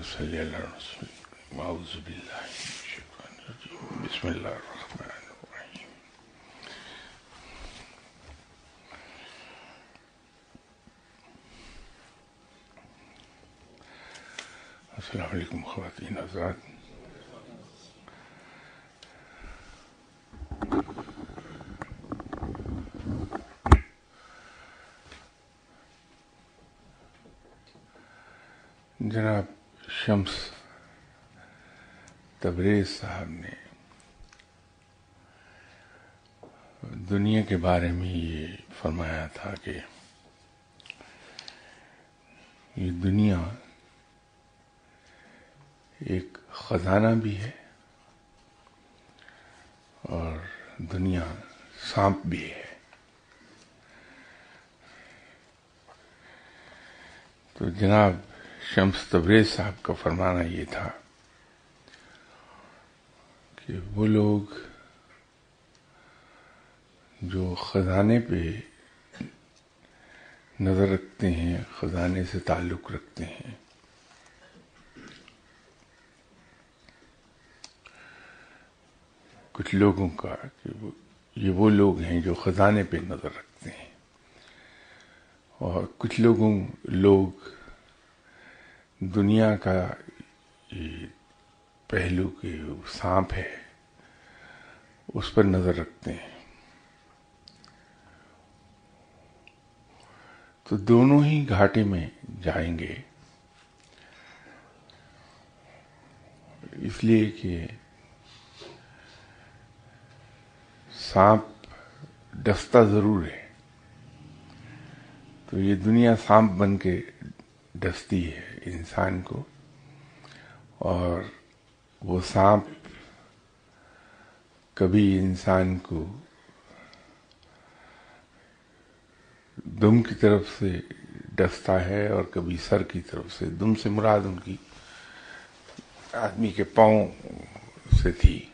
نصلي على رسول أعوذ بالله من الشيطان الرجيم. بسم الله الرحمن الرحيم. السلام عليكم خواتين حضرات شمس، تبریز صاحب نے۔ دنیا کے بارے میں یہ فرمایا تھا کہ یہ دنیا ایک خزانہ بھی ہے اور دنیا سانپ بھی ہے۔ تو جناب شمس تبریز صاحب کا فرمانا یہ تھا کہ وہ لوگ جو خزانے پہ نظر رکھتے ہیں، خزانے سے تعلق رکھتے ہیں، کچھ لوگوں کا کہ یہ وہ لوگ ہیں جو خزانے پہ نظر رکھتے ہیں۔ اور کچھ لوگوں، لوگ دنیا کا یہ پہلو کے سانپ ہے، اس پر نظر رکھتے ہیں۔ تو دونوں ہی گھاٹے میں جائیں گے۔ اس لیے کہ سانپ ڈستا ضرور ہے۔ تو یہ دنیا سانپ بن کے ڈستی ہے۔ انسان کو اور وہ سانپ کبھی انسان کو دم کی طرف سے ڈستا ہے اور کبھی سر کی طرف سے، دم سے مراد ان کی آدمی کے پاؤں سے تھی۔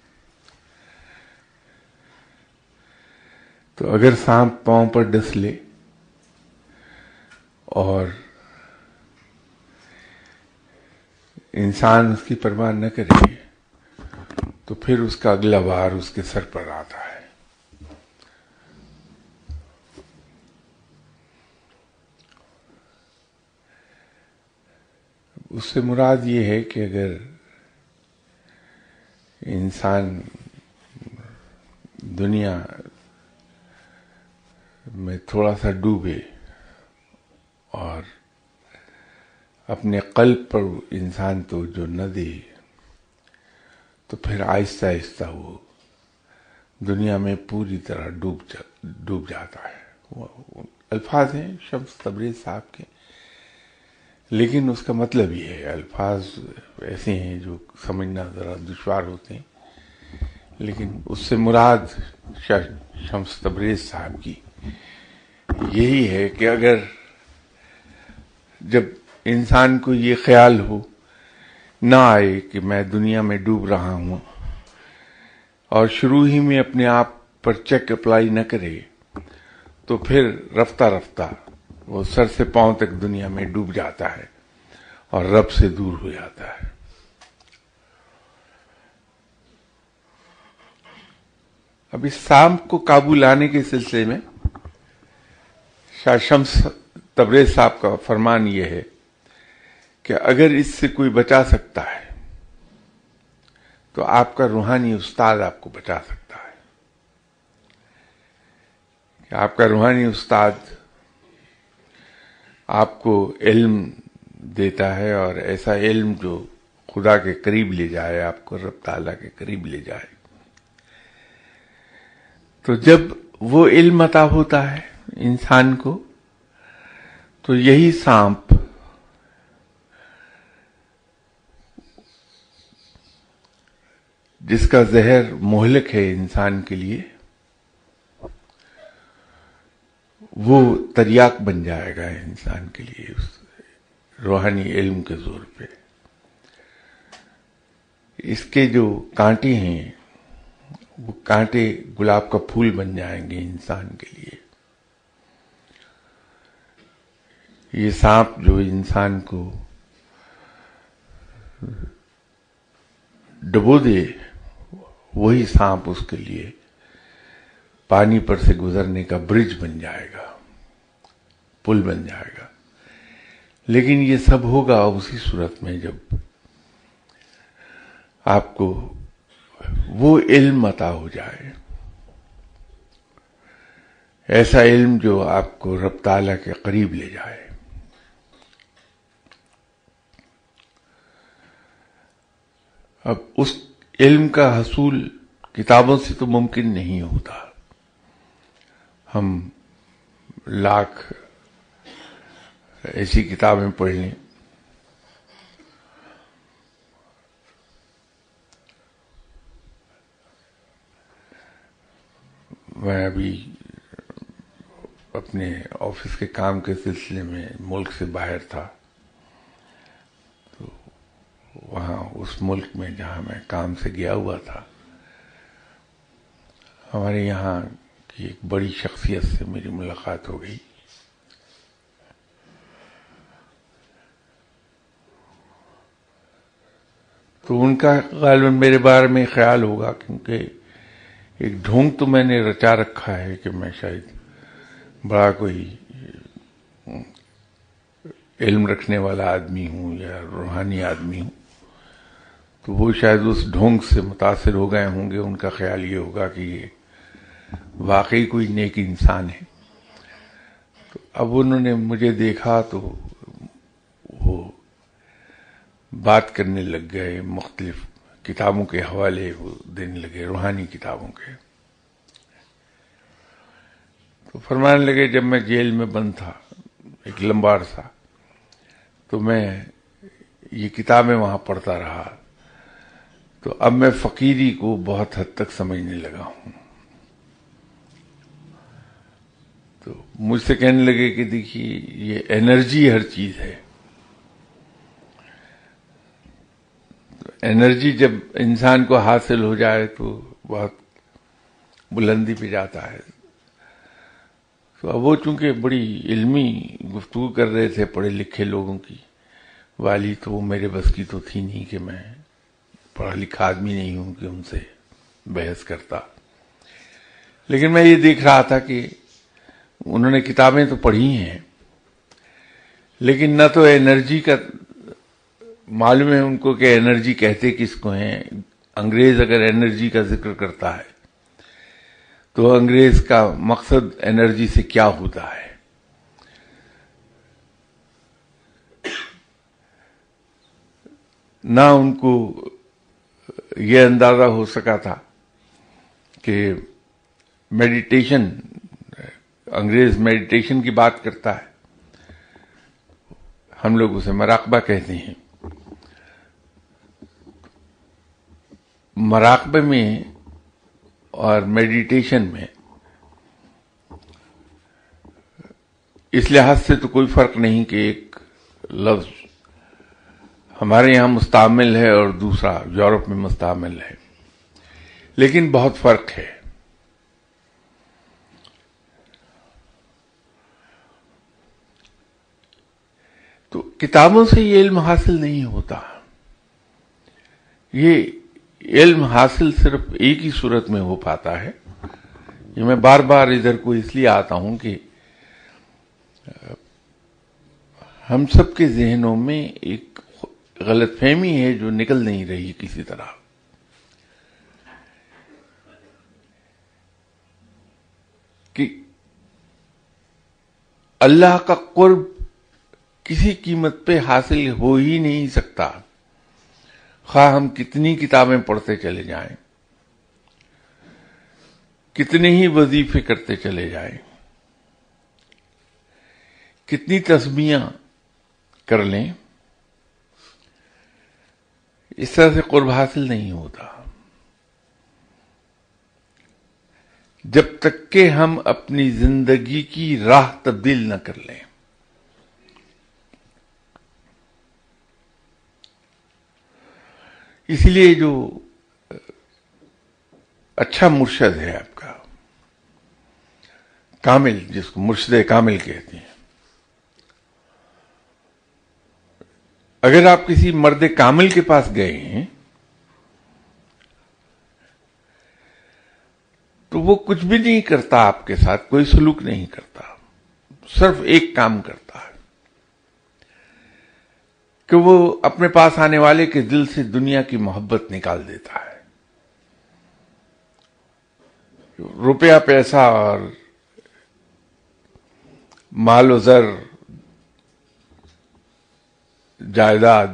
تو اگر سانپ پاؤں پر ڈس لے اور انسان اس کی پرواہ نہ کرے تو پھر اس کا اگلا بار اس کے سر پر آتا ہے۔ اس سے مراد یہ ہے کہ اگر انسان دنیا میں تھوڑا سا ڈوبے اور اپنے قلب پر انسان تو جو نہ دے، تو پھر آہستہ آہستہ وہ دنیا میں پوری طرح ڈوب جا، ڈوب جاتا ہے۔ الفاظ ہیں، شمس تبریز صاحب کے۔ لیکن اس کا مطلب یہ ہے، الفاظ ایسے ہیں جو سمجھنا ذرا دشوار ہوتے ہیں۔ لیکن اس سے مراد شمس تبریز صاحب کی یہی ہے کہ اگر جب انسان کو یہ خیال ہو، نہ آئے کہ میں دنیا میں ڈوب رہا ہوں۔ اور شروع ہی میں اپنے آپ پر چیک اپلائی نہ کرے، تو پھر رفتہ رفتہ وہ سر سے پاؤں تک دنیا میں ڈوب جاتا ہے اور رب سے دور ہو جاتا ہے۔ اب اس سانپ کو قابو لانے کے سلسلے میں شاہ شمس تبریز صاحب کا فرمان یہ ہے کہ اگر اس سے کوئی بچا سکتا ہے، تو آپ کا روحانی استاد آپ کو بچا سکتا ہے۔ کہ آپ کا روحانی استاد آپ کو علم دیتا ہے اور ایسا علم جو خدا کے قریب لے جائے، آپ کو رب تعالیٰ کے قریب لے جائے۔ تو جب وہ علم عطا ہوتا ہے انسان کو، تو یہی سانپ جس کا زہر مہلک ہے انسان کے لیے، وہ تریاک بن جائے گا انسان کے لیے اس روحانی علم کے زور پہ۔ اس کے جو کانٹے ہیں، وہ کانٹے گلاب کا پھول بن جائیں گے انسان کے لیے۔ یہ سانپ جو انسان کو ڈبو دے وہی سانپ اس کے لیے پانی پر سے گزرنے کا برج بن جائے گا، پل بن جائے گا۔ لیکن یہ سب ہوگا اسی صورت میں جب آپ کو وہ علم عطا ہو جائے۔ ایسا علم جو آپ کو رب تعالیٰ کے قریب لے جائے۔ اب اس علم کا حصول کتابوں سے تو ممکن نہیں ہوتا۔ ہم لاکھ ایسی کتابیں پڑھ لیں۔ میں ابھی اپنے آفس کے کام کے سلسلے میں ملک سے باہر تھا تو وہاں اس ملک میں جہاں میں کام سے گیا ہوا تھا، ہمارے یہاں کی ایک بڑی شخصیت سے میری ملاقات ہو گئی۔ تو ان کا غالباً میرے بارے میں خیال ہوگا، کیونکہ ایک ڈھونگ تو میں نے رچا رکھا ہے کہ میں شاید بڑا کوئی علم رکھنے والا آدمی ہوں یا روحانی آدمی ہوں۔ تو وہ شاید اس ڈھونگ سے متاثر ہو گئے ہوں گے، ان کا خیال یہ ہوگا کہ یہ واقعی کوئی نیک انسان ہے۔ تو اب انہوں نے مجھے دیکھا تو وہ بات کرنے لگ گئے، مختلف کتابوں کے حوالے وہ دینے لگے، روحانی کتابوں کے۔ تو فرمانے لگے، جب میں جیل میں بند تھا، ایک لمبا عرصہ، تو میں یہ کتابیں وہاں پڑھتا رہا۔ تو اب میں فقیری کو بہت حد تک سمجھنے لگا ہوں۔ تو مجھ سے کہنے لگے کہ دیکھیے، یہ انرجی ہر چیز ہے۔ انرجی جب انسان کو حاصل ہو جائے تو بہت بلندی پہ جاتا ہے۔ تو اب وہ چونکہ بڑی علمی گفتگو کر رہے تھے پڑھے لکھے لوگوں کی، والی تو وہ میرے بس کی تو تھی نہیں کہ میں پڑھا لکھا آدمی نہیں ہوں کہ ان سے بحث کرتا۔ لیکن میں یہ دیکھ رہا تھا کہ انہوں نے کتابیں تو پڑھی ہیں، لیکن نہ تو انرجی کا معلوم ہے ان کو کہ انرجی کہتے کس کو ہیں۔ انگریز اگر انرجی کا ذکر کرتا ہے تو انگریز کا مقصد انرجی سے کیا ہوتا ہے۔ نہ ان کو یہ اندازہ ہو سکا تھا کہ میڈیٹیشن انگریز میڈیٹیشن کی بات کرتا ہے۔ ہم لوگ اسے مراقبہ کہتے ہیں۔ مراقبے میں اور میڈیٹیشن میں اس لحاظ سے تو کوئی فرق نہیں کہ ایک لفظ ہمارے یہاں مستعمل ہے اور دوسرا یورپ میں مستعمل ہے۔ لیکن بہت فرق ہے۔ تو کتابوں سے یہ علم حاصل نہیں ہوتا۔ یہ علم حاصل صرف ایک ہی صورت میں ہو پاتا ہے۔ یہ میں بار بار ادھر کو اس لیے آتا ہوں کہ ہم سب کے ذہنوں میں ایک غلط فہمی ہے جو نکل نہیں رہی کسی طرح۔ کہ اللہ کا قرب کسی قیمت پہ حاصل ہو ہی نہیں سکتا۔ خواہ ہم کتنی کتابیں پڑھتے چلے جائیں۔ کتنے ہی وظیفے کرتے چلے جائیں۔ کتنی تسمیاں کر لیں۔ اس طرح سے قرب حاصل نہیں ہوتا۔ جب تک کہ ہم اپنی زندگی کی راہ تبدیل نہ کر لیں۔ اس لیے جو اچھا مرشد ہے آپ کا، کامل، جس کو مرشد کامل کہتے ہیں۔ اگر آپ کسی مرد کامل کے پاس گئے ہیں، تو وہ کچھ بھی نہیں کرتا آپ کے ساتھ، کوئی سلوک نہیں کرتا، صرف ایک کام کرتا ہے۔ کہ وہ اپنے پاس آنے والے کے دل سے دنیا کی محبت نکال دیتا ہے۔ روپیہ پیسہ اور مال و زر جائیداد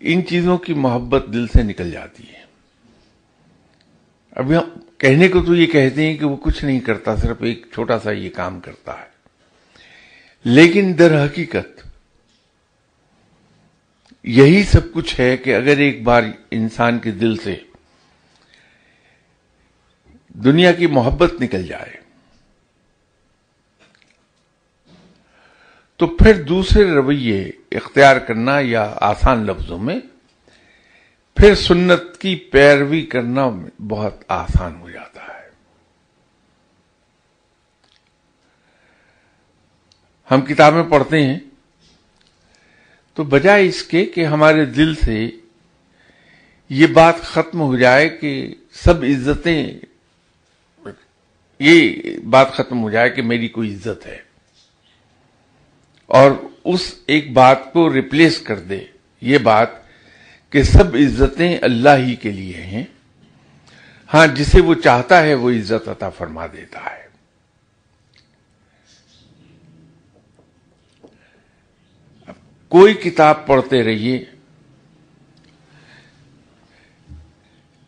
ان چیزوں کی محبت دل سے نکل جاتی ہے۔ ابھی ہم کہنے کو تو یہ کہتے ہیں کہ وہ کچھ نہیں کرتا، صرف ایک چھوٹا سا یہ کام کرتا ہے۔ لیکن در حقیقت یہی سب کچھ ہے کہ اگر ایک بار انسان کے دل سے دنیا کی محبت نکل جائے تو پھر دوسرے رویے اختیار کرنا یا آسان لفظوں میں، پھر سنت کی پیروی کرنا بہت آسان ہو جاتا ہے۔ ہم کتابیں پڑھتے ہیں تو بجائے اس کے کہ ہمارے دل سے یہ بات ختم ہو جائے کہ سب عزتیں، یہ بات ختم ہو جائے کہ میری کوئی عزت ہے۔ اور اس ایک بات کو ریپلیس کر دے۔ یہ بات کہ سب عزتیں اللہ ہی کے لیے ہیں۔ ہاں جسے وہ چاہتا ہے، وہ عزت عطا فرما دیتا ہے۔ کوئی کتاب پڑھتے رہیے۔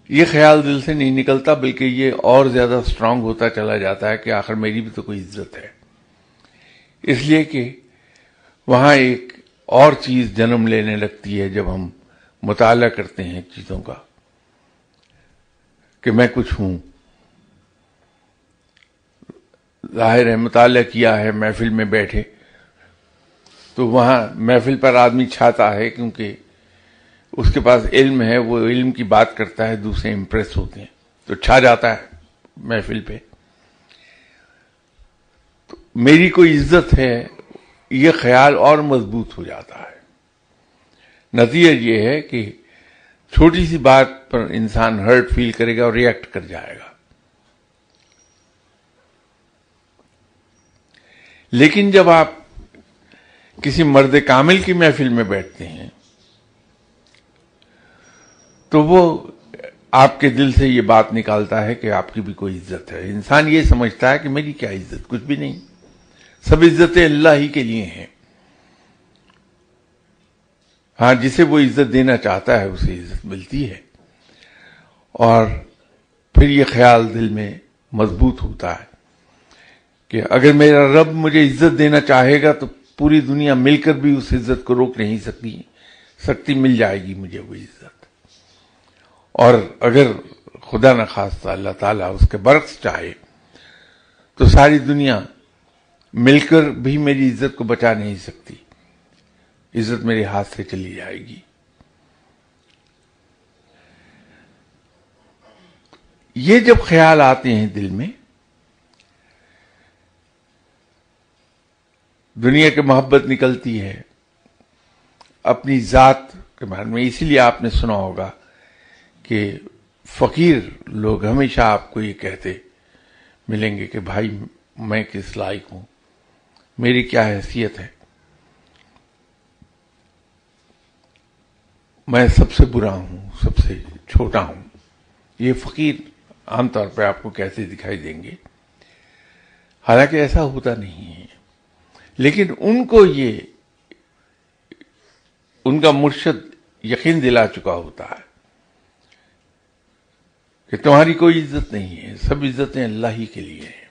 یہ خیال دل سے نہیں نکلتا، بلکہ یہ اور زیادہ سٹرونگ ہوتا چلا جاتا ہے کہ آخر میری بھی تو کوئی عزت ہے۔ اس لیے کہ وہاں ایک اور چیز جنم لینے لگتی ہے جب ہم مطالعہ کرتے ہیں چیزوں کا، کہ میں کچھ ہوں۔ ظاہر ہے مطالعہ کیا ہے، محفل میں بیٹھے۔ تو وہاں محفل پر آدمی چھاتا ہے کیونکہ اس کے پاس علم ہے، وہ علم کی بات کرتا ہے، دوسرے امپریس ہوتے ہیں۔ تو چھا جاتا ہے محفل پہ۔ تو میری کوئی عزت ہے یہ خیال اور مضبوط ہو جاتا ہے۔ نتیجہ یہ ہے کہ چھوٹی سی بات پر انسان ہرٹ فیل کرے گا اور ریئیکٹ کر جائے گا۔ لیکن جب آپ کسی مرد کامل کی محفل میں بیٹھتے ہیں، تو وہ آپ کے دل سے یہ بات نکالتا ہے کہ آپ کی بھی کوئی عزت ہے۔ انسان یہ سمجھتا ہے کہ میری کیا عزت؟ کچھ بھی نہیں۔ سب عزتیں اللہ ہی کے لیے ہیں۔ ہاں جسے وہ عزت دینا چاہتا ہے، اسے عزت ملتی ہے۔ اور پھر یہ خیال دل میں مضبوط ہوتا ہے کہ اگر میرا رب مجھے عزت دینا چاہے گا، تو پوری دنیا مل کر بھی اس عزت کو روک نہیں سکتی۔ سکتی مل جائے گی مجھے وہ عزت۔ اور اگر خدا نخواستہ اللہ تعالیٰ اس کے برعکس چاہے، تو ساری دنیا مل کر بھی میری عزت کو بچا نہیں سکتی۔ عزت میرے ہاتھ سے چلی جائے گی۔ یہ جب خیال آتے ہیں دل میں، دنیا کی محبت نکلتی ہے، اپنی ذات کے بارے میں، اسی لیے آپ نے سنا ہوگا کہ فقیر لوگ ہمیشہ آپ کو یہ کہتے، ملیں گے کہ بھائی میں کس لائق ہوں۔ میری کیا حیثیت ہے؟ میں سب سے برا ہوں، سب سے چھوٹا ہوں۔ یہ فقیر عام طور پہ آپ کو کیسے دکھائی دیں گے؟ حالانکہ ایسا ہوتا نہیں ہے۔ لیکن ان کو یہ، ان کا مرشد یقین دلا چکا ہوتا ہے کہ تمہاری کوئی عزت نہیں ہے، سب عزتیں اللہ ہی کے لیے ہیں۔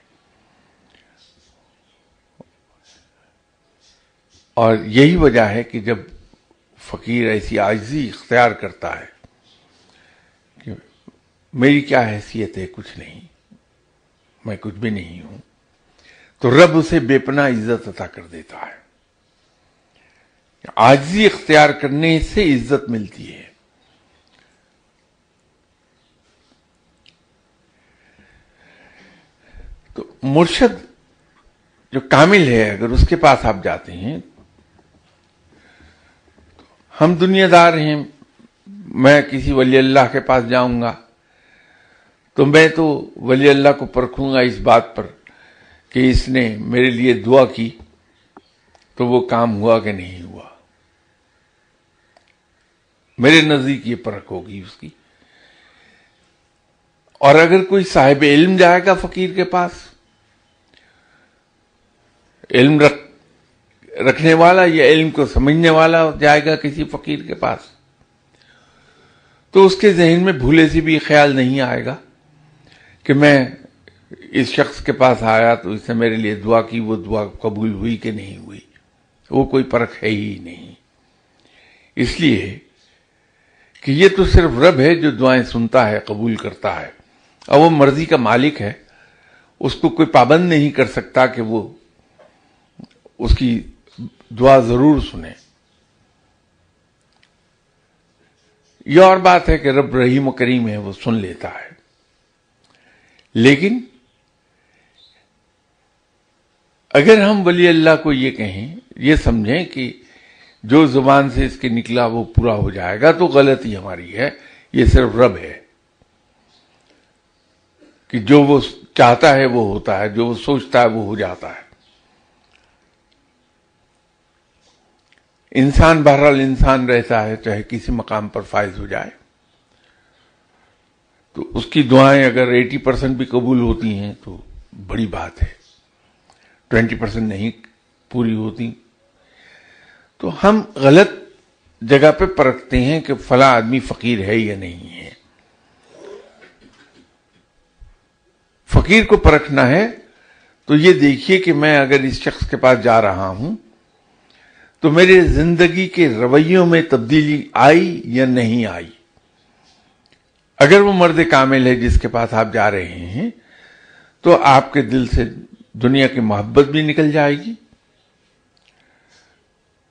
اور یہی وجہ ہے کہ جب فقیر ایسی عاجزی اختیار کرتا ہے کہ میری کیا حیثیت ہے؟ کچھ نہیں، میں کچھ بھی نہیں ہوں، تو رب اسے بے پناہ عزت عطا کر دیتا ہے۔ آجزی اختیار کرنے سے عزت ملتی ہے۔ تو مرشد جو کامل ہے، اگر اس کے پاس آپ جاتے ہیں ہم دنیا دار ہیں، میں کسی ولی اللہ کے پاس جاؤں گا۔ تو میں تو ولی اللہ کو پرکھوں گا اس بات پر کہ اس نے میرے لیے دعا کی، تو وہ کام ہوا کہ نہیں ہوا۔ میرے نزدیک یہ پرکھ ہوگی اس کی۔ اور اگر کوئی صاحب علم جائے گا فقیر کے پاس، علم رکھ رکھنے والا یا علم کو سمجھنے والا جائے گا کسی فقیر کے پاس، تو اس کے ذہن میں بھولے سے بھی خیال نہیں آئے گا کہ میں اس شخص کے پاس آیا تو اس نے میرے لیے دعا کی، وہ دعا قبول ہوئی کہ نہیں ہوئی؟ وہ کوئی پرکھ ہے ہی نہیں۔ اس لیے کہ یہ تو صرف رب ہے جو دعائیں سنتا ہے، قبول کرتا ہے، اور وہ مرضی کا مالک ہے۔ اس کو کوئی پابند نہیں کر سکتا کہ وہ اس کی دعا ضرور سنیں۔ یہ اور بات ہے کہ رب رحیم و کریم ہے، وہ سن لیتا ہے۔ لیکن اگر ہم ولی اللہ کو یہ کہیں، یہ سمجھیں کہ جو زبان سے اس کے نکلا وہ پورا ہو جائے گا، تو غلطی ہماری ہے۔ یہ صرف رب ہے۔ کہ جو وہ چاہتا ہے وہ ہوتا ہے، جو وہ سوچتا ہے وہ ہو جاتا ہے۔ انسان بہرحال انسان رہتا ہے، چاہے کسی مقام پر فائز ہو جائے۔ تو اس کی دعائیں اگر ایٹی پرسنٹ بھی قبول ہوتی ہیں تو بڑی بات ہے۔ ٹوینٹی پرسنٹ نہیں پوری ہوتی۔ تو ہم غلط جگہ پہ پرکھتے ہیں کہ فلاں آدمی فقیر ہے یا نہیں ہے۔ فقیر کو پرکھنا ہے تو یہ دیکھیے کہ میں اگر اس شخص کے پاس جا رہا ہوں تو میرے زندگی کے رویوں میں تبدیلی آئی یا نہیں آئی؟ اگر وہ مرد کامل ہے جس کے پاس آپ جا رہے ہیں، تو آپ کے دل سے دنیا کی محبت بھی نکل جائے گی۔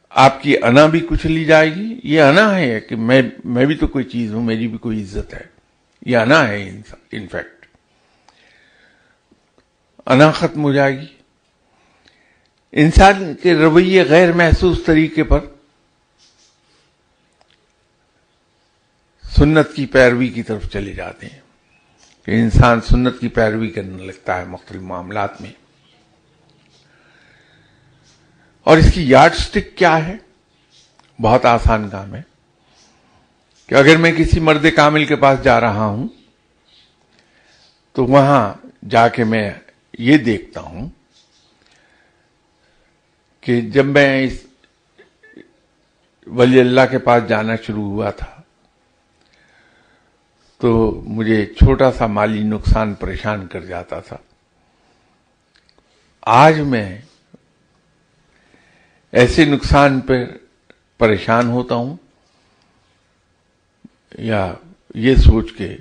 آپ کی انا بھی کچھ لی جائے گی۔ یہ انا ہے کہ میں میں بھی تو کوئی چیز ہوں، میری بھی کوئی عزت ہے۔ یہ انا ہے انفیکٹ انا ختم ہو جائے گی۔ انسان کے رویے غیر محسوس طریقے پر سنت کی پیروی کی طرف چلے جاتے ہیں کہ انسان سنت کی پیروی کرنے لگتا ہے مختلف معاملات میں۔ اور اس کی یارڈ سٹک کیا ہے؟ بہت آسان کام ہے کہ اگر میں کسی مرد کامل کے پاس جا رہا ہوں تو وہاں جا کے میں یہ دیکھتا ہوں کہ جب میں اس ولی اللہ کے پاس جانا شروع ہوا تھا، تو مجھے چھوٹا سا مالی نقصان پریشان کر جاتا تھا۔ آج میں ایسے نقصان پہ پریشان ہوتا ہوں یا یہ سوچ کے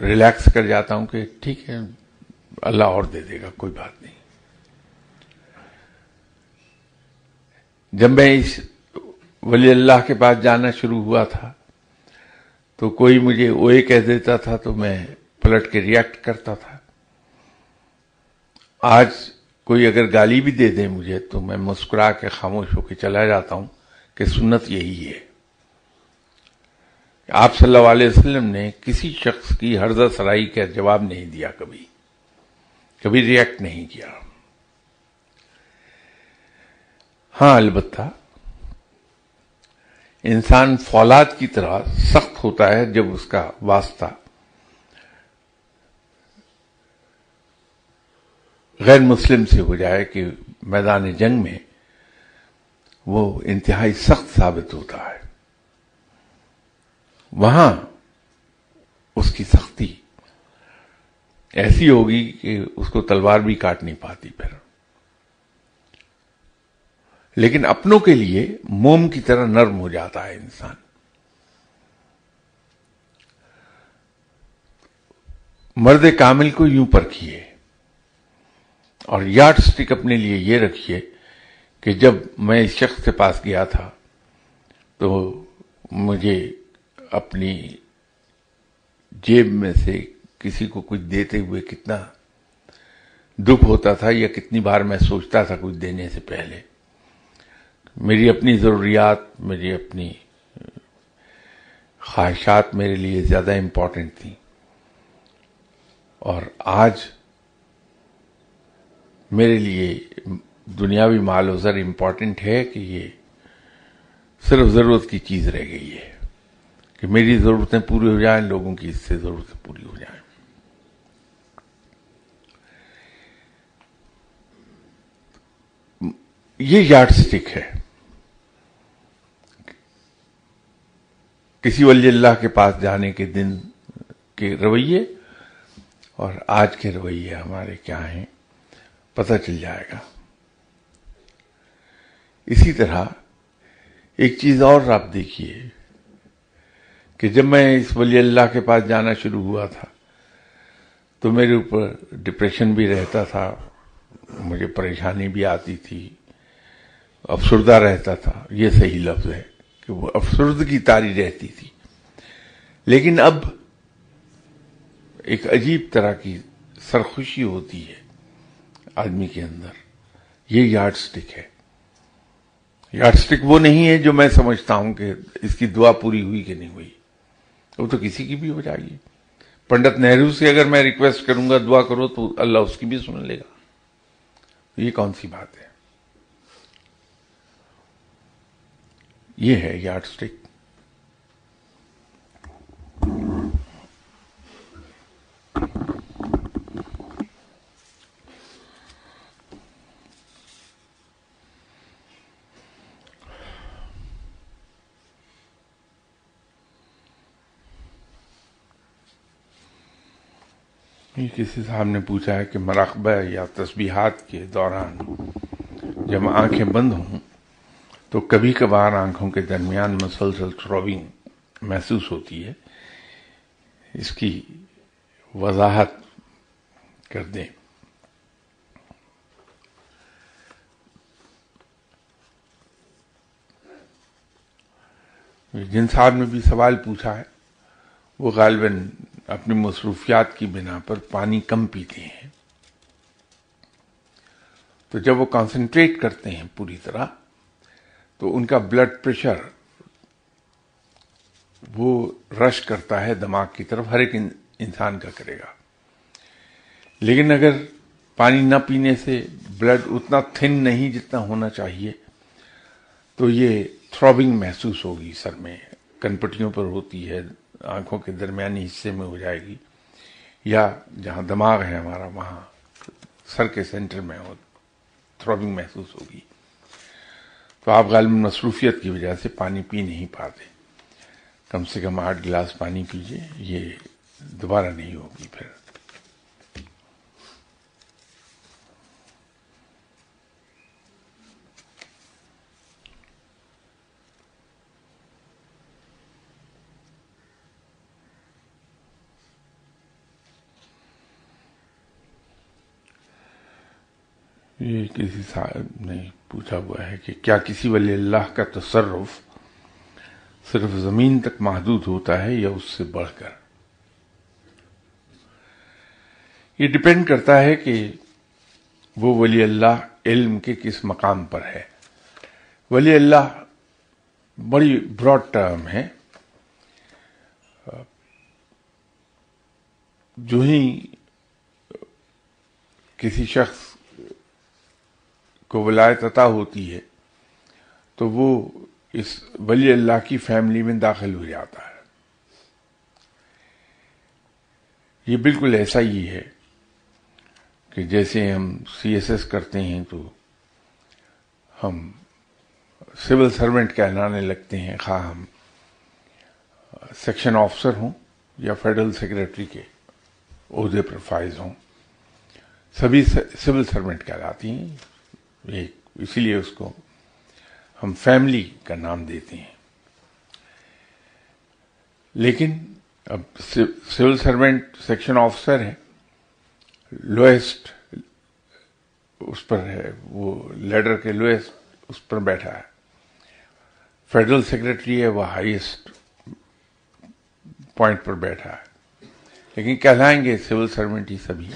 ریلیکس کر جاتا ہوں کہ ٹھیک ہے، اللہ اور دے دے گا، کوئی بات نہیں۔ جب میں اس ولی اللہ کے پاس جانا شروع ہوا تھا، تو کوئی مجھے اوے کہہ دیتا تھا، تو میں پلٹ کے ریئیکٹ کرتا تھا۔ آج کوئی اگر گالی بھی دے دے مجھے، تو میں مسکرا کے خاموش ہو کے چلا جاتا ہوں کہ سنت یہی ہے۔ آپ صلی اللہ علیہ وسلم نے کسی شخص کی حرضہ سرائی کا جواب نہیں دیا، کبھی۔ کبھی ریئیکٹ نہیں کیا۔ ہاں البتہ انسان فولاد کی طرح سخت ہوتا ہے جب اس کا واسطہ غیر مسلم سے ہو جائے کہ میدان جنگ میں وہ انتہائی سخت ثابت ہوتا ہے۔ وہاں اس کی سختی ایسی ہوگی کہ اس کو تلوار بھی کاٹ نہیں پاتی پھر۔ لیکن اپنوں کے لیے موم کی طرح نرم ہو جاتا ہے انسان۔ مرد کامل کو یوں پرکھیے اور یارڈ سٹک اپنے لیے یہ رکھیے کہ جب میں اس شخص کے پاس گیا تھا تو مجھے اپنی جیب میں سے کسی کو کچھ دیتے ہوئے کتنا دکھ ہوتا تھا یا کتنی بار میں سوچتا تھا کچھ دینے سے پہلے۔ میری اپنی ضروریات، میری اپنی خواہشات میرے لیے زیادہ امپورٹنٹ تھیں۔ اور آج میرے لیے دنیاوی مال و زر امپورٹنٹ ہے کہ یہ صرف ضرورت کی چیز رہ گئی ہے، کہ میری ضرورتیں پوری ہو جائیں، لوگوں کی اس سے ضرورتیں پوری ہو جائیں۔ یہ یارڈ سٹک ہے۔ کسی ولی اللہ کے پاس جانے کے دن کے رویے اور آج کے رویے ہمارے کیا ہیں، پتہ چل جائے گا۔ اسی طرح ایک چیز اور آپ دیکھیے کہ جب میں اس ولی اللہ کے پاس جانا شروع ہوا تھا، تو میرے اوپر ڈپریشن بھی رہتا تھا، مجھے پریشانی بھی آتی تھی، افسردہ رہتا تھا، یہ صحیح لفظ ہے۔ کہ وہ افسرد کی تاری رہتی تھی۔ لیکن اب ایک عجیب طرح کی سرخوشی ہوتی ہے آدمی کے اندر۔ یہ یارڈ سٹک ہے۔ یارڈ سٹک وہ نہیں ہے جو میں سمجھتا ہوں کہ اس کی دعا پوری ہوئی کہ نہیں ہوئی۔ وہ تو کسی کی بھی ہو جائے گی۔ پنڈت نہرو سے اگر میں ریکویسٹ کروں گا دعا کرو تو اللہ اس کی بھی سن لے گا۔ یہ کون سی بات ہے؟ یہ ہے یارڈ سٹک کسی صاحب نے پوچھا ہے کہ مراقبہ یا تسبیحات کے دوران جب آنکھیں بند ہوں تو کبھی کبھار آنکھوں کے درمیان مسلسل تھروبنگ محسوس ہوتی ہے۔ اس کی وضاحت کر دیں۔ جن صاحب نے بھی سوال پوچھا ہے، وہ غالباً اپنی مصروفیات کی بنا پر پانی کم پیتے ہیں۔ تو جب وہ کانسنٹریٹ کرتے ہیں پوری طرح تو ان کا بلڈ پریشر وہ رش کرتا ہے دماغ کی طرف، ہر ایک انسان کا کرے گا۔ لیکن اگر پانی نہ پینے سے بلڈ اتنا تھن نہیں جتنا ہونا چاہیے، تو یہ تھروبنگ محسوس ہوگی سر میں۔ کنپٹیوں پر ہوتی ہے، آنکھوں کے درمیانی حصے میں ہو جائے گی۔ یا جہاں دماغ ہے ہمارا، وہاں سر کے سینٹر میں ہو تھروبنگ محسوس ہوگی۔ تو آپ غالب مصروفیت کی وجہ سے پانی پی نہیں پاتے۔ کم سے کم آٹھ گلاس پانی پیجیے یہ دوبارہ نہیں ہوگی پھر۔ یہ کسی صاحب نے پوچھا ہوا ہے کہ کیا کسی ولی اللہ کا تصرف صرف زمین تک محدود ہوتا ہے یا اس سے بڑھ کر؟ یہ ڈپینڈ کرتا ہے کہ وہ ولی اللہ علم کے کس مقام پر ہے۔ ولی اللہ بڑی براڈ ٹرم ہے۔ جو ہی کسی شخص کو ولایت عطا ہوتی ہے، تو وہ اس ولی اللہ کی فیملی میں داخل ہو جاتا ہے۔ یہ بالکل ایسا ہی ہے کہ جیسے ہم سی ایس ایس کرتے ہیں تو ہم سول سروینٹ کہلانے لگتے ہیں، خواہ ہم سیکشن آفیسر ہوں یا فیڈرل سیکرٹری کے عہدے پر فائز ہوں۔ سبھی سول سروینٹ کہلاتی ہیں۔ اسی لیے اس کو ہم فیملی کا نام دیتے ہیں۔ لیکن اب سول سروینٹ سیکشن آفیسر ہے لوئسٹ اس پر ہے، وہ لیڈر کے لوئسٹ اس پر بیٹھا ہے۔ فیڈرل سیکرٹری ہے، وہ ہائیسٹ پوائنٹ پر بیٹھا ہے۔ لیکن کہلائیں گے سول سروینٹ ہی سبھی۔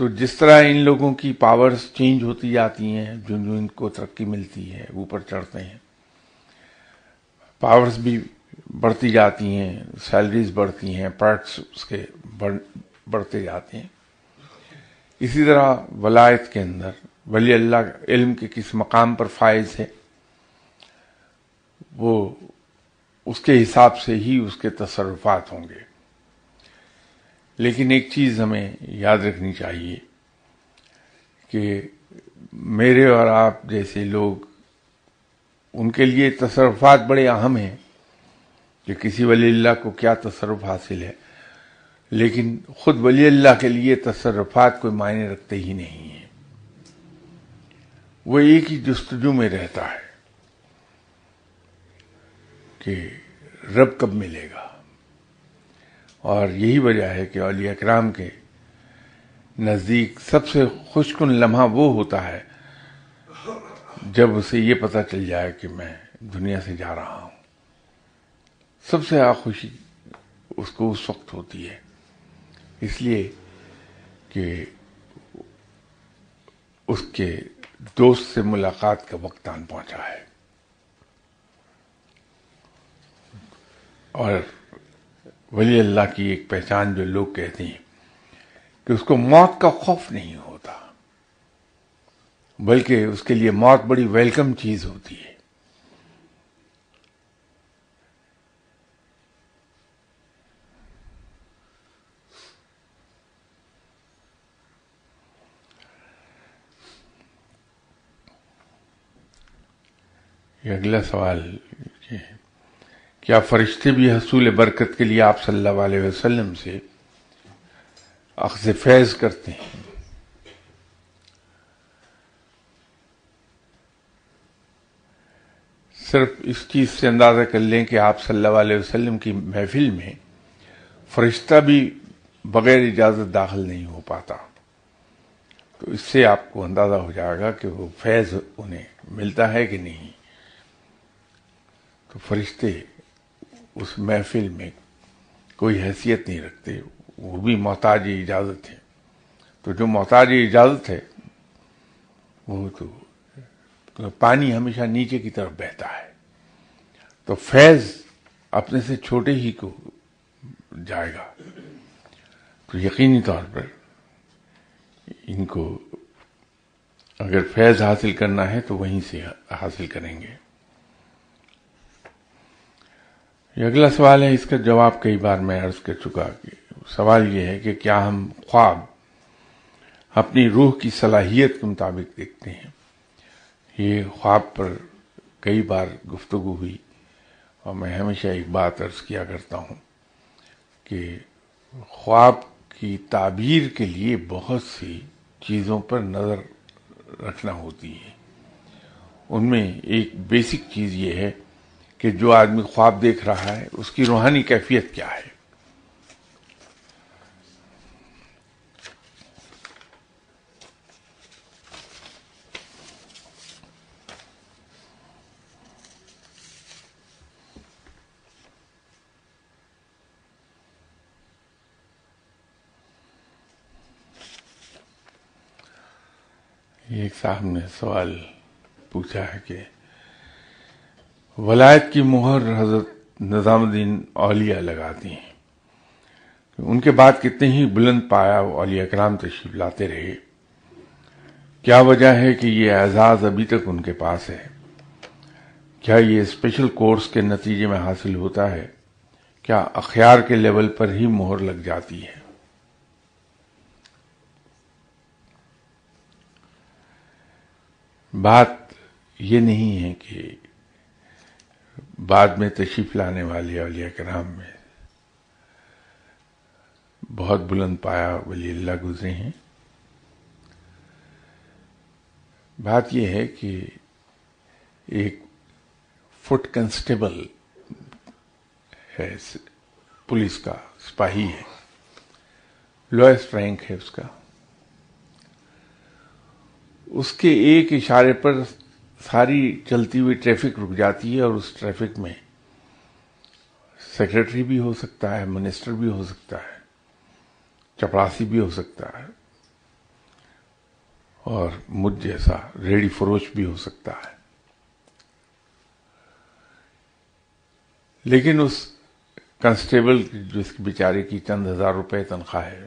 تو جس طرح ان لوگوں کی پاورز چینج ہوتی جاتی ہیں جو جو ان کو ترقی ملتی ہے اوپر چڑھتے ہیں۔ پاورز بھی بڑھتی جاتی ہیں، سیلریز بڑھتی ہیں، پرٹس اس کے بڑھتے جاتے ہیں۔ اسی طرح ولایت کے اندر، ولی اللہ علم کے کس مقام پر فائز ہے، وہ اس کے حساب سے ہی اس کے تصرفات ہوں گے۔ لیکن ایک چیز ہمیں یاد رکھنی چاہیے کہ میرے اور آپ جیسے لوگ ان کے لیے تصرفات بڑے اہم ہیں کہ کسی ولی اللہ کو کیا تصرف حاصل ہے، لیکن خود ولی اللہ کے لیے تصرفات کوئی معنی رکھتے ہی نہیں ہیں۔ وہ ایک ہی جستجو میں رہتا ہے کہ رب کب ملے گا؟ اور یہی وجہ ہے کہ اولیاء اکرام کے نزدیک سب سے خوشکن لمحہ وہ ہوتا ہے جب اسے یہ پتہ چل جائے کہ میں دنیا سے جا رہا ہوں۔ سب سے خوشی اس کو اس وقت ہوتی ہے۔ اس لیے کہ اس کے دوست سے ملاقات کا وقت آن پہنچا ہے۔ اور ولی اللہ کی ایک پہچان جو لوگ کہتے ہیں کہ اس کو موت کا خوف نہیں ہوتا، بلکہ اس کے لیے موت بڑی ویلکم چیز ہوتی ہے۔ یہ اگلا سوال کیا فرشتے بھی حصول برکت کے لیے آپ صلی اللہ علیہ وسلم سے اخذ فیض کرتے ہیں؟ صرف اس چیز سے اندازہ کر لیں کہ آپ صلی اللہ علیہ وسلم کی محفل میں فرشتہ بھی بغیر اجازت داخل نہیں ہو پاتا۔ تو اس سے آپ کو اندازہ ہو جائے گا کہ وہ فیض انہیں ملتا ہے کہ نہیں۔ تو فرشتے اس محفل میں کوئی حیثیت نہیں رکھتے، وہ بھی محتاج اجازت ہے۔ تو جو محتاج اجازت ہے، وہ تو پانی ہمیشہ نیچے کی طرف بہتا ہے۔ تو فیض اپنے سے چھوٹے ہی کو جائے گا۔ تو یقینی طور پر ان کو اگر فیض حاصل کرنا ہے تو وہیں سے حاصل کریں گے۔ یہ اگلا سوال ہے، اس کا جواب کئی بار میں عرض کر چکا کہ سوال یہ ہے کہ کیا ہم خواب اپنی روح کی صلاحیت کے مطابق دیکھتے ہیں؟ یہ خواب پر کئی بار گفتگو ہوئی اور میں ہمیشہ ایک بات عرض کیا کرتا ہوں کہ خواب کی تعبیر کے لیے بہت سی چیزوں پر نظر رکھنا ہوتی ہے۔ ان میں ایک بیسک چیز یہ ہے کہ جو آدمی خواب دیکھ رہا ہے، اس کی روحانی کیفیت کیا ہے؟ ایک صاحب نے سوال پوچھا ہے کہ ولایت کی مہر حضرت نظام الدین اولیاء لگاتی ہیں۔ ان کے بعد کتنے ہی بلند پایا اولیاء کرام تشریف لاتے رہے۔ کیا وجہ ہے کہ یہ اعزاز ابھی تک ان کے پاس ہے؟ کیا یہ اسپیشل کورس کے نتیجے میں حاصل ہوتا ہے؟ کیا اخیار کے لیول پر ہی مہر لگ جاتی ہے؟ بات یہ نہیں ہے کہ بعد میں تشریف لانے والے اولیاء کرام میں بہت بلند پایا ولی اللہ گزرے ہیں۔ بات یہ ہے کہ ایک فٹ کنسٹیبل ہے، پولیس کا سپاہی ہے۔ لوئسٹ رینک ہے اس کا۔ اس کے ایک اشارے پر ساری چلتی ہوئی ٹریفک رک جاتی ہے اور اس ٹریفک میں سیکرٹری بھی ہو سکتا ہے، منسٹر بھی ہو سکتا ہے، چپراسی بھی ہو سکتا ہے، اور مجھ جیسا ریڈی فروش بھی ہو سکتا ہے۔ لیکن اس کنسٹیبل جس بیچارے کی چند ہزار روپے تنخواہ ہے،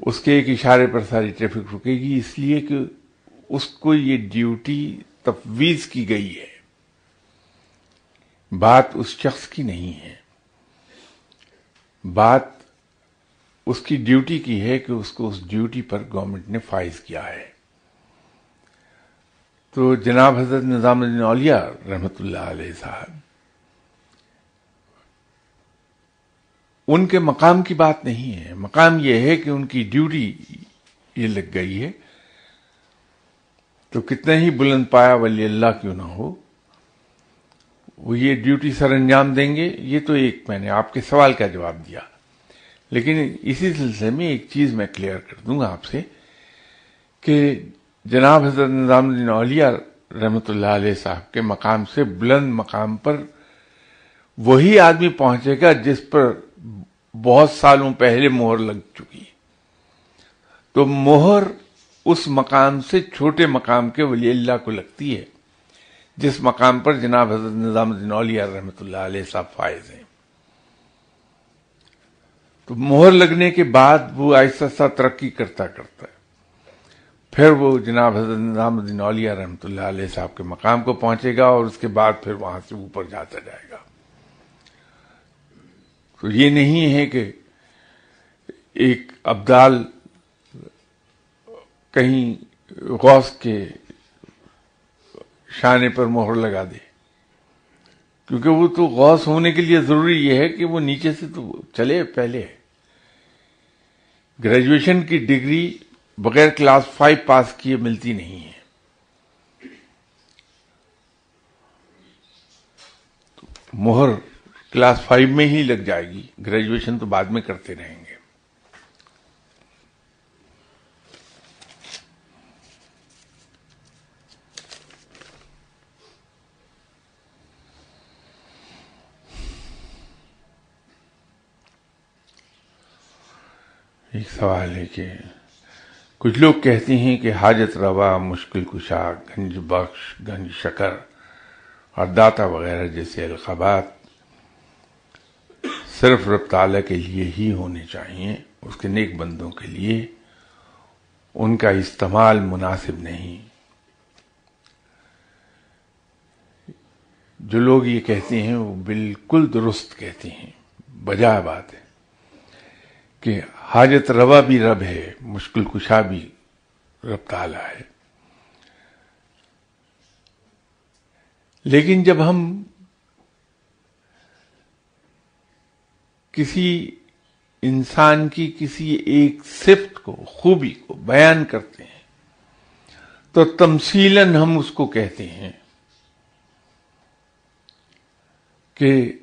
اس کے ایک اشارے پر ساری ٹریفک رکے گی، اس لیے کہ اس کو یہ ڈیوٹی تفویض کی گئی ہے۔ بات اس شخص کی نہیں ہے۔ بات اس کی ڈیوٹی کی ہے کہ اس کو اس ڈیوٹی پر گورنمنٹ نے فائز کیا ہے۔ تو جناب حضرت نظام الدین اولیاء رحمت اللہ علیہ صاحب، ان کے مقام کی بات نہیں ہے۔ مقام یہ ہے کہ ان کی ڈیوٹی یہ لگ گئی ہے۔ تو کتنے ہی بلند پایا ولی اللہ کیوں نہ ہو، وہ یہ ڈیوٹی سر انجام دیں گے، یہ تو ایک میں نے آپ کے سوال کا جواب دیا۔ لیکن اسی سلسلے میں ایک چیز میں کلیئر کر دوں گا آپ سے کہ جناب حضرت نظام الدین اولیاء رحمت اللہ علیہ صاحب کے مقام سے بلند مقام پر وہی آدمی پہنچے گا جس پر بہت سالوں پہلے مہر لگ چکی۔ تو مہر اس مقام سے چھوٹے مقام کے ولی اللہ کو لگتی ہے، جس مقام پر جناب حضرت نظام الدین اولیاء رحمۃ اللہ علیہ صاحب فائز ہیں۔ تو مہر لگنے کے بعد وہ آہستہ آہستہ ترقی کرتا کرتا ہے۔ پھر وہ جناب حضرت نظام الدین اولیاء رحمۃ اللہ علیہ صاحب کے مقام کو پہنچے گا اور اس کے بعد پھر وہاں سے اوپر جاتا جائے گا۔ تو یہ نہیں ہے کہ ایک ابدال کہیں غوث کے شانے پر مہر لگا دے۔ کیونکہ وہ تو غوث ہونے کے لیے ضروری یہ ہے کہ وہ نیچے سے تو چلے، پہلے۔ گریجویشن کی ڈگری بغیر کلاس فائیو پاس کیے ملتی نہیں ہے۔ مہر کلاس فائیو میں ہی لگ جائے گی۔ گریجویشن تو بعد میں کرتے رہیں گے۔ ایک سوال ہے کہ کچھ لوگ کہتے ہیں کہ حاجت روا، مشکل کشا، گنج بخش، گنج شکر اور داتا وغیرہ جیسے القابات صرف رب تعالیٰ کے لیے ہی ہونے چاہیے اس کے نیک بندوں کے لیے ان کا استعمال مناسب نہیں۔ جو لوگ یہ کہتے ہیں وہ بالکل درست کہتے ہیں، بجا بات ہے۔ کہ حاجت روا بھی رب ہے، مشکل کشا بھی رب تعالیٰ ہے۔ لیکن جب ہم کسی انسان کی کسی ایک صفت کو، خوبی کو بیان کرتے ہیں، تو تمثیلاً ہم اس کو کہتے ہیں کہ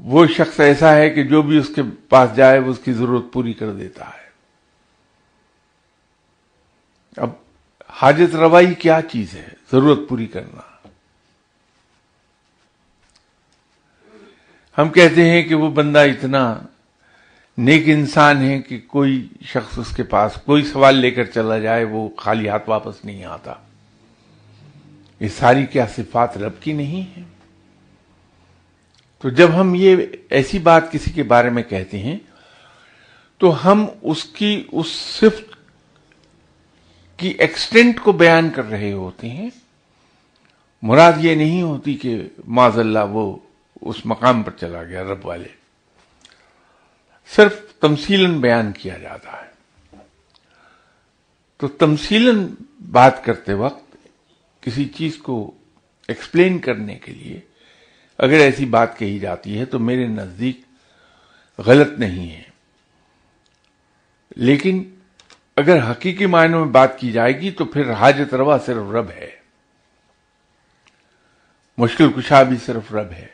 وہ شخص ایسا ہے کہ جو بھی اس کے پاس جائے وہ اس کی ضرورت پوری کر دیتا ہے۔ اب حاجت روائی کیا چیز ہے؟ ضرورت پوری کرنا۔ ہم کہتے ہیں کہ وہ بندہ اتنا نیک انسان ہے کہ کوئی شخص اس کے پاس کوئی سوال لے کر چلا جائے، وہ خالی ہاتھ واپس نہیں آتا۔ یہ ساری کیا صفات رب کی نہیں ہے تو جب ہم یہ ایسی بات کسی کے بارے میں کہتے ہیں، تو ہم اس کی، اس صفت کی ایکسٹینٹ کو بیان کر رہے ہوتے ہیں۔ مراد یہ نہیں ہوتی کہ معذ اللہ وہ اس مقام پر چلا گیا، رب والے۔ صرف تمثیلاً بیان کیا جاتا ہے۔ تو تمثیلاً بات کرتے وقت کسی چیز کو ایکسپلین کرنے کے لیے اگر ایسی بات کہی جاتی ہے تو میرے نزدیک غلط نہیں ہے۔ لیکن اگر حقیقی معنوں میں بات کی جائے گی تو پھر حاجت روا صرف رب ہے۔ مشکل کشا بھی صرف رب ہے۔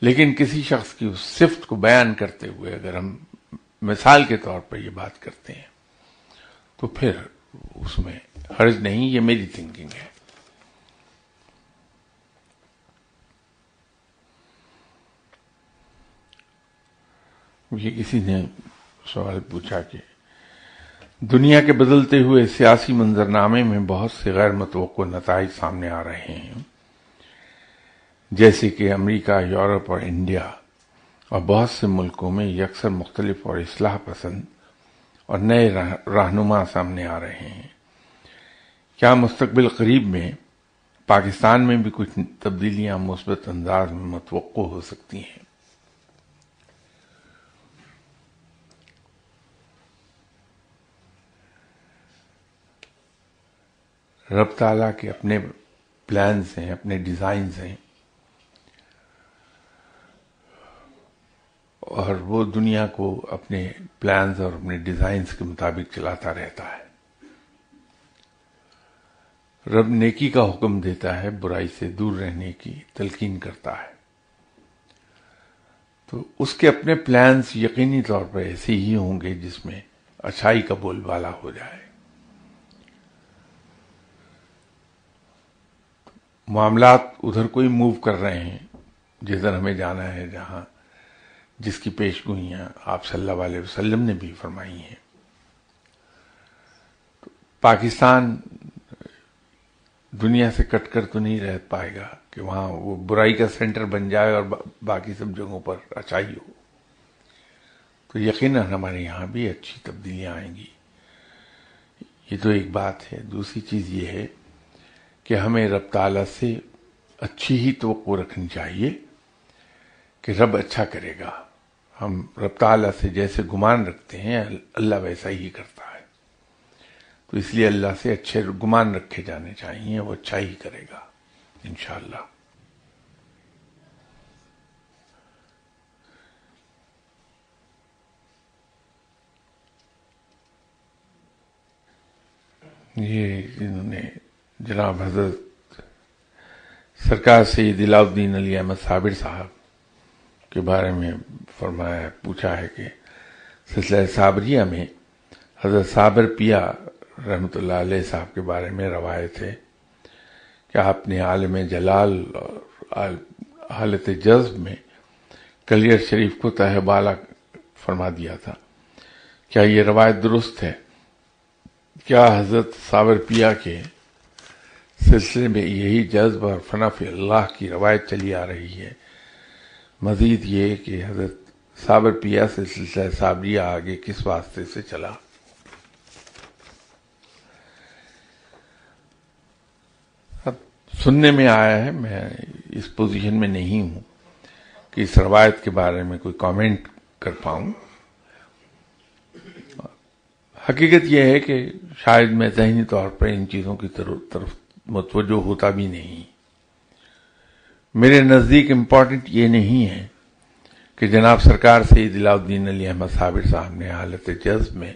لیکن کسی شخص کی اس صفت کو بیان کرتے ہوئے اگر ہم مثال کے طور پر یہ بات کرتے ہیں تو پھر اس میں حرج نہیں، یہ میری تھنکنگ ہے۔ یہ کسی نے سوال پوچھا کہ دنیا کے بدلتے ہوئے سیاسی منظرنامے میں بہت سے غیر متوقع نتائج سامنے آ رہے ہیں۔ جیسے کہ امریکہ، یورپ اور انڈیا اور بہت سے ملکوں میں یکسر مختلف اور اصلاح پسند اور نئے رہنما سامنے آ رہے ہیں۔ کیا مستقبل قریب میں پاکستان میں بھی کچھ تبدیلیاں مثبت انداز میں متوقع ہو سکتی ہیں؟ رب تعالیٰ کے اپنے پلانز ہیں، اپنے ڈیزائنز ہیں۔ اور وہ دنیا کو اپنے پلانز اور اپنے ڈیزائنز کے مطابق چلاتا رہتا ہے۔ رب نیکی کا حکم دیتا ہے، برائی سے دور رہنے کی، تلقین کرتا ہے۔ تو اس کے اپنے پلانز یقینی طور پر ایسے ہی ہوں گے جس میں اچھائی کا بول بالا ہو جائے۔ معاملات ادھر کوئی موو کر رہے ہیں، جدھر ہمیں جانا ہے، جہاں جس کی پیش گوئیاں آپ صلی اللہ علیہ وسلم نے بھی فرمائی ہیں۔ پاکستان دنیا سے کٹ کر تو نہیں رہ پائے گا کہ وہاں وہ برائی کا سینٹر بن جائے اور باقی سب جگہوں پر اچھائی ہو۔ تو یقیناً ہمارے یہاں بھی اچھی تبدیلیاں آئیں گی۔ یہ تو ایک بات ہے۔ دوسری چیز یہ ہے کہ ہمیں رب تعالیٰ سے اچھی ہی توقع رکھنی چاہیے کہ رب اچھا کرے گا۔ ہم رب تعالیٰ سے جیسے گمان رکھتے ہیں، اللہ ویسا ہی کرتا ہے۔ تو اس لیے اللہ سے اچھے گمان رکھے جانے چاہیے، وہ اچھا ہی کرے گا، انشاءاللہ۔ یہ انہوں نے جناب حضرت سرکار سید الدین علی احمد صابر صاحب کے بارے میں فرمایا پوچھا ہے کہ سلسلہ صابریہ میں حضرت صابر پیا رحمۃ اللہ علیہ صاحب کے بارے میں روایت ہے کہ آپ نے عالم جلال اور حالت جذب میں کلیر شریف کو تہ بالا فرما دیا تھا۔ کیا یہ روایت درست ہے؟ کیا حضرت صابر پیا کے سلسلے میں یہی جذب اور فنف اللہ کی روایت چلی آ رہی ہے۔ مزید یہ کہ حضرت صابر پیا سے سلسلہ صابریہ آگے کس واسطے سے چلا۔ اب سننے میں آیا ہے، میں اس پوزیشن میں نہیں ہوں کہ اس روایت کے بارے میں کوئی کامنٹ کر پاؤں۔ حقیقت یہ ہے کہ شاید میں ذہنی طور پر ان چیزوں کی طرف متوجہ ہوتا بھی نہیں۔ میرے نزدیک امپورٹنٹ یہ نہیں ہے کہ جناب سرکار سید علاء الدین علی احمد صابر صاحب نے حالت جذب میں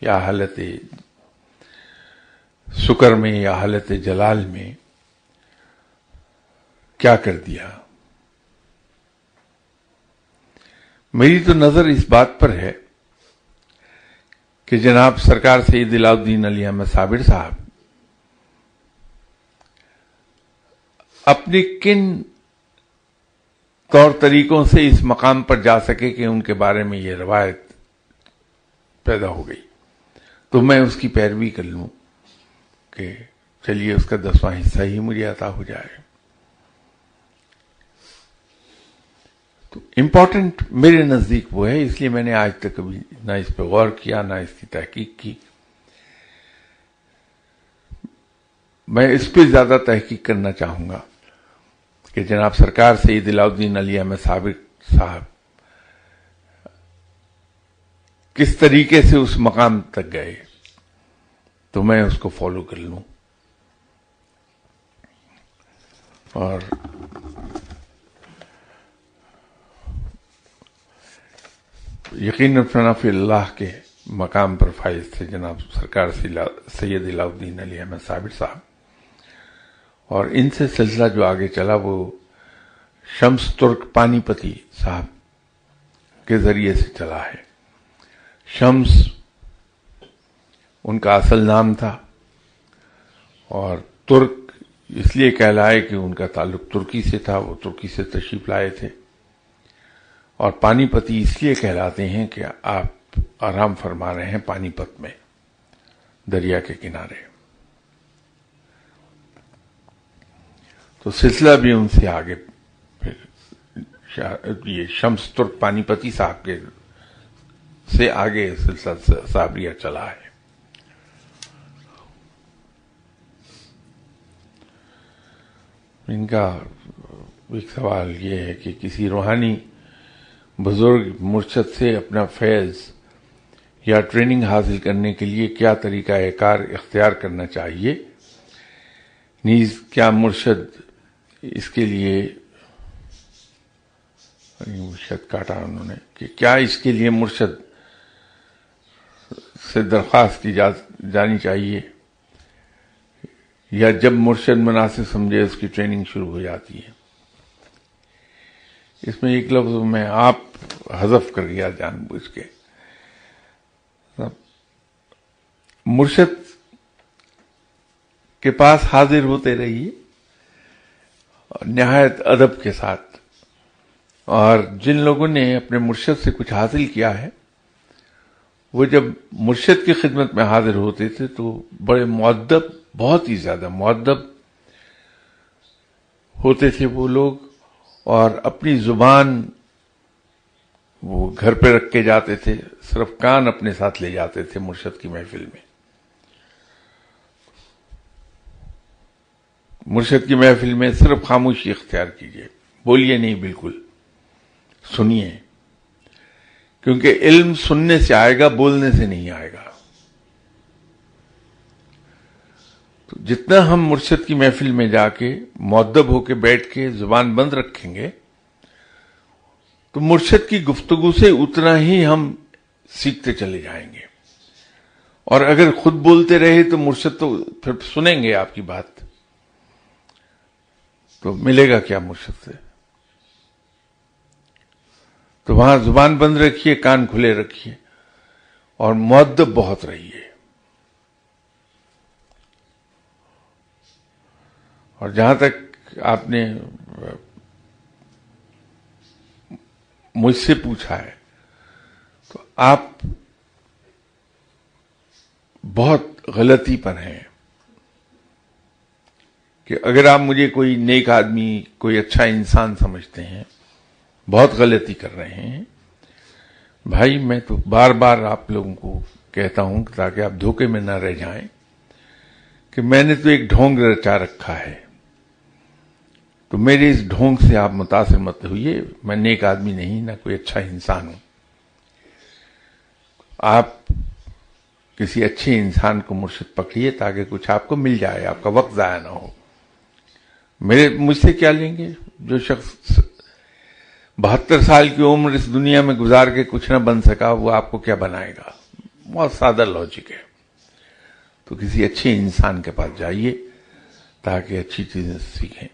یا حالت شکر میں یا حالت جلال میں کیا کر دیا۔ میری تو نظر اس بات پر ہے کہ جناب سرکار سید الدین علی احمد صابر صاحب اپنی کن طور طریقوں سے اس مقام پر جا سکے کہ ان کے بارے میں یہ روایت پیدا ہو گئی۔ تو میں اس کی پیروی کر لوں کہ چلیے اس کا دسواں حصہ ہی مجھے عطا ہو جائے۔ تو امپورٹنٹ میرے نزدیک وہ ہے، اس لیے میں نے آج تک کبھی نہ اس پہ غور کیا، نہ اس کی تحقیق کی۔ میں اس پہ زیادہ تحقیق کرنا چاہوں گا۔ کہ جناب سرکار سید الدین علی احمد سابق صاحب، کس طریقے سے اس مقام تک گئے؟ تو میں اس کو فالو کر لوں۔ اور یقین فی اللہ کے مقام پر فائز تھے جناب سرکار سید الدین علی احمد صابر صاحب۔ اور ان سے سلسلہ جو آگے چلا وہ شمس ترک پانی پتی صاحب کے ذریعے سے چلا ہے۔ شمس ان کا اصل نام تھا اور ترک اس لیے کہلائے کہ ان کا تعلق ترکی سے تھا، وہ ترکی سے تشریف لائے تھے۔ اور پانی پتی اس لیے کہلاتے ہیں کہ آپ آرام فرما رہے ہیں پانی پت میں، دریا کے کنارے۔ تو سلسلہ بھی ان سے آگے یہ شمس ترک پانی پتی صاحب کے سے آگے سلسلہ صابریہ چلا ہے۔ ان کا ایک سوال یہ ہے کہ کسی روحانی بزرگ مرشد سے اپنا فیض یا ٹریننگ حاصل کرنے کے لیے کیا طریقہ کار اختیار کرنا چاہیے؟ نیز کیا مرشد اس کے لیے مرشد کاٹا انہوں نے کہ کیا اس کے لیے مرشد سے درخواست کی جانی چاہیے؟ یا جب مرشد مناسب سمجھے اس کی ٹریننگ شروع ہو جاتی ہے۔ اس میں ایک لفظ میں آپ حذف کر گیا جان بوجھ کے۔ مرشد کے پاس حاضر ہوتے رہیے۔ نہایت ادب کے ساتھ۔ اور جن لوگوں نے اپنے مرشد سے کچھ حاصل کیا ہے، وہ جب مرشد کی خدمت میں حاضر ہوتے تھے تو بڑے معدب بہت ہی زیادہ معدب ہوتے تھے وہ لوگ۔ اور اپنی زبان وہ گھر پہ رکھ کے جاتے تھے، صرف کان اپنے ساتھ لے جاتے تھے مرشد کی محفل میں۔ مرشد کی محفل میں صرف خاموشی اختیار کیجیے بولیے نہیں بالکل۔ سنیے۔ کیونکہ علم سننے سے آئے گا، بولنے سے نہیں آئے گا۔ تو جتنا ہم مرشد کی محفل میں جا کے معدب ہو کے بیٹھ کے زبان بند رکھیں گے، تو مرشد کی گفتگو سے اتنا ہی ہم سیکھتے چلے جائیں گے۔ اور اگر خود بولتے رہے تو مرشد تو پھر سنیں گے آپ کی بات۔ تو ملے گا کیا مرشد سے؟ تو وہاں زبان بند رکھیے، کان کھلے رکھیے، اور معدب بہت رہیے۔ اور جہاں تک آپ نے مجھ سے پوچھا ہے، تو آپ بہت غلطی پر ہیں۔ کہ اگر آپ مجھے کوئی نیک آدمی، کوئی اچھا انسان سمجھتے ہیں، بہت غلطی کر رہے ہیں، بھائی میں تو بار بار آپ لوگوں کو کہتا ہوں تاکہ آپ دھوکے میں نہ رہ جائیں کہ میں نے تو ایک ڈھونگ رچا رکھا ہے۔ تو میرے اس ڈھونگ سے آپ متاثر مت ہوئیے، میں نیک آدمی نہیں، نہ کوئی اچھا انسان ہوں۔ آپ کسی اچھے انسان کو مرشد پکڑیے تاکہ کچھ آپ کو مل جائے، آپ کا وقت ضائع نہ ہو۔ میرے مجھ سے کیا لیں گے؟ جو شخص بہتر سال کی عمر اس دنیا میں گزار کے کچھ نہ بن سکا، وہ آپ کو کیا بنائے گا؟ بہت سادہ لاجک ہے۔ تو کسی اچھے انسان کے پاس جائیے تاکہ اچھی چیزیں سیکھیں۔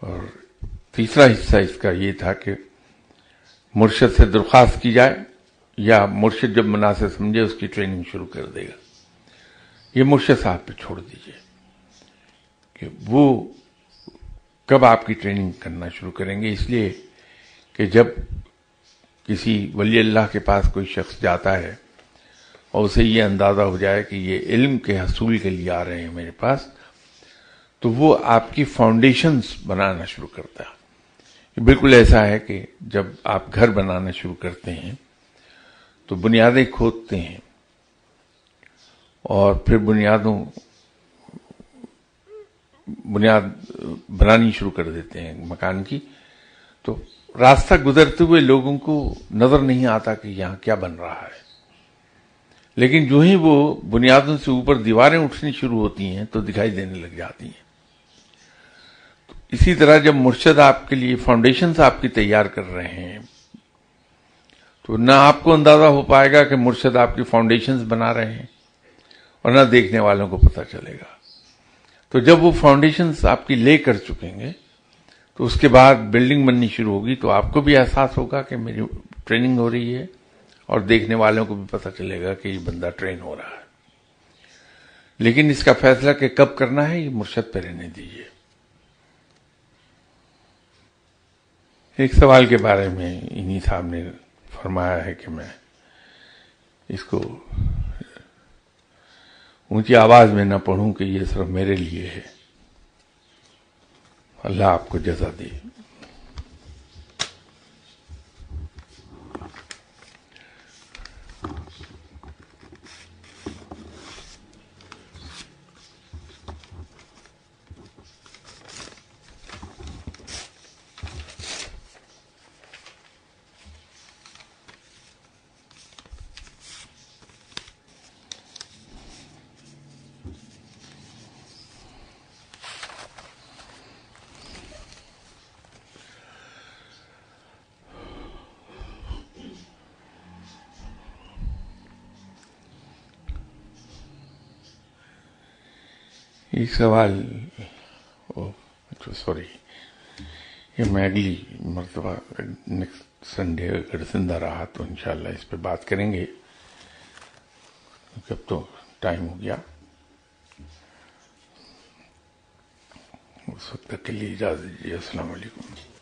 اور تیسرا حصہ اس کا یہ تھا کہ مرشد سے درخواست کی جائے یا مرشد جب مناسب سمجھے اس کی ٹریننگ شروع کر دے گا۔ یہ مرشد صاحب پہ چھوڑ دیجیے کہ وہ کب آپ کی ٹریننگ کرنا شروع کریں گے؟ اس لیے کہ جب کسی ولی اللہ کے پاس کوئی شخص جاتا ہے اور اسے یہ اندازہ ہو جائے کہ یہ علم کے حصول کے لیے آ رہے ہیں میرے پاس، تو وہ آپ کی فاؤنڈیشنز بنانا شروع کرتا ہے۔ بالکل ایسا ہے کہ جب آپ گھر بنانا شروع کرتے ہیں تو بنیادیں کھودتے ہیں۔ اور پھر بنیادوں بنیاد بنانی شروع کر دیتے ہیں مکان کی۔ تو راستہ گزرتے ہوئے لوگوں کو نظر نہیں آتا کہ یہاں کیا بن رہا ہے۔ لیکن جو ہی وہ بنیادوں سے اوپر دیواریں اٹھنی شروع ہوتی ہیں تو دکھائی دینے لگ جاتی ہیں۔ تو اسی طرح جب مرشد آپ کے لیے فاؤنڈیشنز آپ کی تیار کر رہے ہیں، تو نہ آپ کو اندازہ ہو پائے گا کہ مرشد آپ کی فاؤنڈیشنز بنا رہے ہیں۔ اور نہ دیکھنے والوں کو پتہ چلے گا۔ تو جب وہ فاؤنڈیشنز آپ کی لے کر چکیں گے، تو اس کے بعد بلڈنگ بننی شروع ہوگی، تو آپ کو بھی احساس ہوگا کہ میری ٹریننگ ہو رہی ہے اور دیکھنے والوں کو بھی پتہ چلے گا کہ یہ بندہ ٹرین ہو رہا ہے۔ لیکن اس کا فیصلہ کہ کب کرنا ہے، یہ مرشد پہ رہنے دیجیے ایک سوال کے بارے میں انہی صاحب نے فرمایا ہے کہ میں اس کو اونچی آواز میں نہ پڑھوں کہ یہ صرف میرے لیے ہے۔ اللہ آپ کو جزا دے۔ ایک سوال سوری یہ میں اگلی مرتبہ نیکسٹ سنڈے اگر زندہ رہا تو انشاءاللہ اس پہ بات کریں گے اب تو ٹائم ہو گیا اس وقت تک کے لیے اجازت دیجیے السلام علیکم